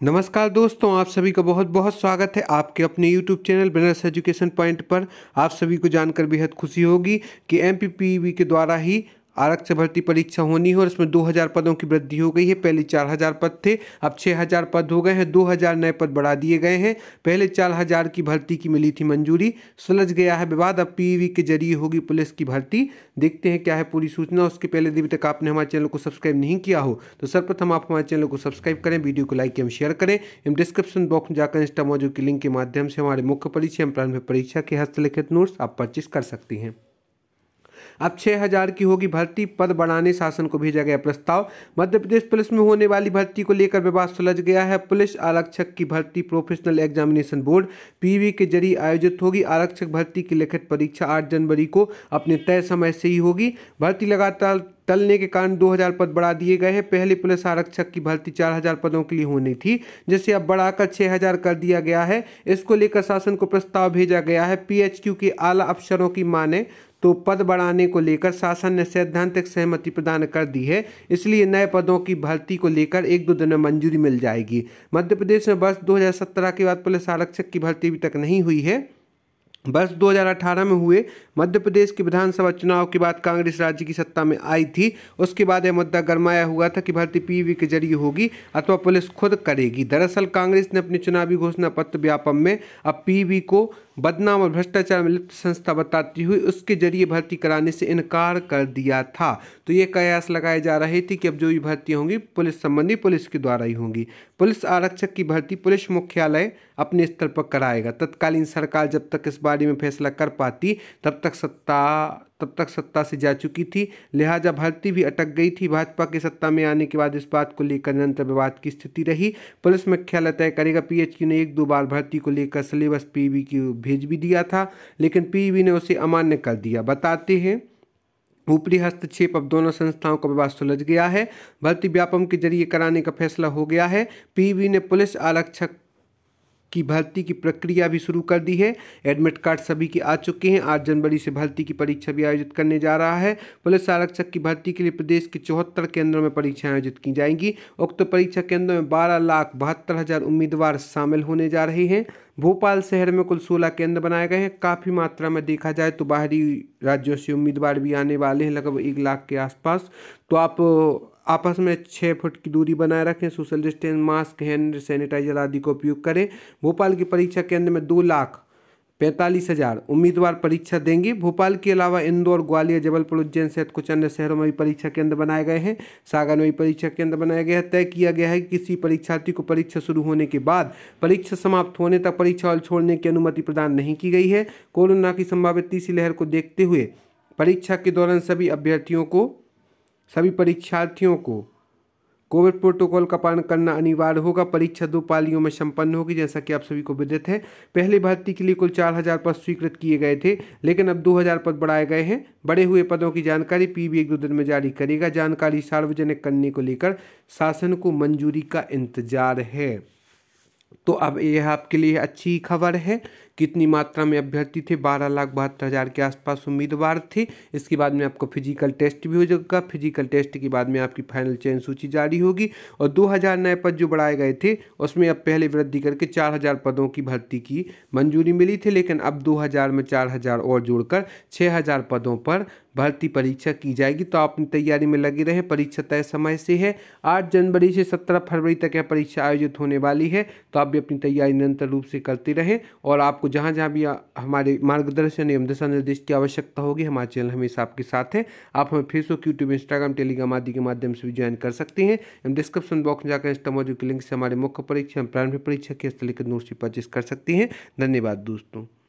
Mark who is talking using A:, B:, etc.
A: नमस्कार दोस्तों, आप सभी का बहुत बहुत स्वागत है आपके अपने YouTube channel banners education point पर। आप सभी को जानकर बेहद खुशी होगी कि एम के द्वारा ही आरक्षक भर्ती परीक्षा होनी है और इसमें 2000 पदों की वृद्धि हो गई है। पहले 4000 पद थे, अब 6000 पद हो गए हैं। 2000 नए पद बढ़ा दिए गए हैं। पहले 4000 की भर्ती की मिली थी मंजूरी, सुलझ गया है विवाद। अब पीवी के ज़रिए होगी पुलिस की भर्ती। देखते हैं क्या है पूरी सूचना। उसके पहले अभी तक आपने हमारे चैनल को सब्सक्राइब नहीं किया हो तो सर्वप्रथम आप हमारे चैनल को सब्सक्राइब करें, वीडियो को लाइक एवं शेयर करें। एवं डिस्क्रिप्शन बॉक्स में जाकर इंस्टा मौजूद के लिंक के माध्यम से हमारे मुख्य परीक्षा एवं प्रारंभिक परीक्षा के हस्तलिखित नोट्स आप परचेज कर सकती हैं। अब छः हज़ार की होगी भर्ती। पद बढ़ाने शासन को भेजा गया प्रस्ताव। मध्य प्रदेश पुलिस में होने वाली भर्ती को लेकर विवाद सुलझ गया है। पुलिस आरक्षक की भर्ती प्रोफेशनल एग्जामिनेशन बोर्ड, पीवी के ज़रिए आयोजित होगी। आरक्षक भर्ती की लिखित परीक्षा आठ जनवरी को अपने तय समय से ही होगी। भर्ती लगातार टलने के कारण 2000 पद बढ़ा दिए गए हैं। पहले पुलिस आरक्षक की भर्ती 4000 पदों के लिए होनी थी, जिसे अब बढ़ाकर 6000 कर दिया गया है। इसको लेकर शासन को प्रस्ताव भेजा गया है। पीएचक्यू के आला अफसरों की माने तो पद बढ़ाने को लेकर शासन ने सैद्धांतिक सहमति प्रदान कर दी है। इसलिए नए पदों की भर्ती को लेकर एक दो दिन में मंजूरी मिल जाएगी। मध्य प्रदेश में वर्ष 2017 के बाद पुलिस आरक्षक की भर्ती अभी तक नहीं हुई है। वर्ष 2018 में हुए मध्य प्रदेश के विधानसभा चुनाव के बाद कांग्रेस राज्य की सत्ता में आई थी। उसके बाद यह मुद्दा गरमाया हुआ था कि भर्ती पीवी के ज़रिए होगी अथवा पुलिस खुद करेगी। दरअसल कांग्रेस ने अपने चुनावी घोषणा पत्र व्यापम में अब पीवी को बदनाम और भ्रष्टाचार में लिप्त संस्था बताती हुई उसके ज़रिए भर्ती कराने से इनकार कर दिया था। तो ये कयास लगाए जा रहे थे कि अब जो भी भर्ती होंगी, पुलिस संबंधी पुलिस के द्वारा ही होंगी। पुलिस आरक्षक की भर्ती पुलिस मुख्यालय अपने स्तर पर कराएगा। तत्कालीन सरकार जब तक इस बारे में फैसला कर पाती, तब तक सत्ता तब तक सत्ता से जा चुकी थी। लिहाजा भर्ती भी अटक गई थी। भाजपा के सत्ता में आने के बाद इस बात को लेकर निरंतर विवाद की स्थिति रही। पुलिस मुख्यालय तय करेगा पीएचक्यू ने एक दो बार भर्ती को लेकर सिलेबस पीवी की भेज भी दिया था, लेकिन पीवी ने उसे अमान्य कर दिया। बताते हैं, ऊपरी हस्तक्षेप अब दोनों संस्थाओं का विवाद सुलझ गया है। भर्ती व्यापम के ज़रिए कराने का फैसला हो गया है। पीवी ने पुलिस आरक्षक की भर्ती की प्रक्रिया भी शुरू कर दी है। एडमिट कार्ड सभी के आ चुके हैं। आठ जनवरी से भर्ती की परीक्षा भी आयोजित करने जा रहा है। पुलिस आरक्षक की भर्ती के लिए प्रदेश के चौहत्तर केंद्रों में परीक्षाएँ आयोजित की जाएँगी। उक्त परीक्षा केंद्रों में बारह लाख बहत्तर हज़ार उम्मीदवार शामिल होने जा रहे हैं। भोपाल शहर में कुल सोलह केंद्र बनाए गए हैं। काफ़ी मात्रा में देखा जाए तो बाहरी राज्यों से उम्मीदवार भी आने वाले हैं, लगभग एक लाख के आसपास। तो आप, आपस में छः फुट की दूरी बनाए रखें, social distance, mask, hand sanitiser आदि का उपयोग करें। भोपाल की परीक्षा केंद्र में दो लाख पैंतालीस हज़ार। उम्मीदवार परीक्षा देंगे। भोपाल के अलावा इंदौर, ग्वालियर, जबलपुर, उज्जैन सहित कुछ अन्य शहरों में भी परीक्षा केंद्र बनाए गए हैं। सागर में भी परीक्षा केंद्र बनाया गया है। तय किया गया है कि किसी परीक्षार्थी को परीक्षा शुरू होने के बाद परीक्षा समाप्त होने तक परीक्षा हॉल छोड़ने की अनुमति प्रदान नहीं की गई है। कोरोना की संभावित तीसरी लहर को देखते हुए परीक्षा के दौरान सभी अभ्यर्थियों को, सभी परीक्षार्थियों को कोविड प्रोटोकॉल का पालन करना अनिवार्य होगा। परीक्षा दो पालियों में संपन्न होगी, जैसा कि आप सभी को विदित है। पहले भर्ती के लिए कुल चार हज़ार पद स्वीकृत किए गए थे, लेकिन अब दो हज़ार पद बढ़ाए गए हैं। बढ़े हुए पदों की जानकारी पीबी एक दो दिन में जारी करेगा। जानकारी सार्वजनिक करने को लेकर शासन को मंजूरी का इंतज़ार है। तो अब यह आपके लिए अच्छी खबर है। कितनी मात्रा में अभ्यर्थी थे? बारह लाख बहत्तर हज़ार के आसपास उम्मीदवार थे। इसके बाद में आपको फ़िज़िकल टेस्ट भी हो जाएगा। फ़िज़िकल टेस्ट के बाद में आपकी फाइनल चयन सूची जारी होगी। और दो हज़ार नए पद जो बढ़ाए गए थे, उसमें अब पहले वृद्धि करके चार हज़ार पदों की भर्ती की मंजूरी मिली थी। लेकिन अब दो हज़ार में चार हज़ार और जोड़कर छः हज़ार पदों पर भर्ती परीक्षा की जाएगी। तो आप अपनी तैयारी में लगे रहें। परीक्षा तय समय से है। आठ जनवरी से सत्रह फरवरी तक यह परीक्षा आयोजित होने वाली है। तो आप भी अपनी तैयारी निरंतर रूप से करते रहें और आपको जहाँ जहाँ भी हमारे मार्गदर्शन एवं दिशा निर्देश की आवश्यकता होगी, हमारे चैनल हमेशा आपके साथ है। आप हमें फेसबुक यूट्यूब इंस्टाग्राम टेलीग्राम आदि के माध्यम से भी ज्वाइन कर सकते हैं। एवं डिस्क्रिप्शन बॉक्स में जाकर इंस्टा मौजूद लिंक से हमारे मुख्य परीक्षा प्रारंभिक परीक्षा के स्थल के से परचेज कर सकते हैं। धन्यवाद दोस्तों।